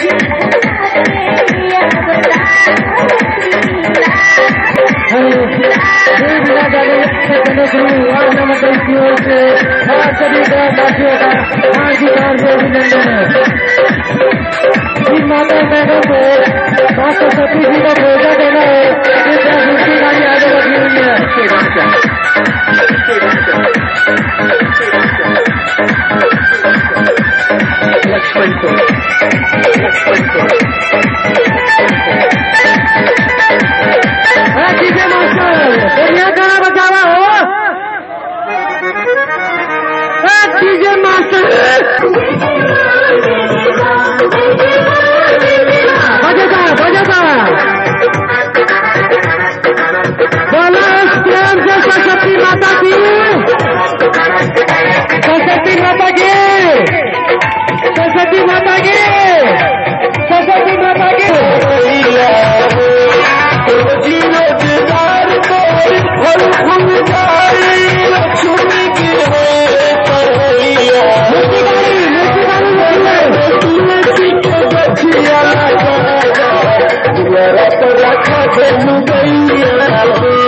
का माता बहनों को माँ सरस्वती जी को भोजन देना है कृपया दूसरी गाड़ी आगे रखी हुई है लक्ष्मण को हाँ, ठीक है que nunca irá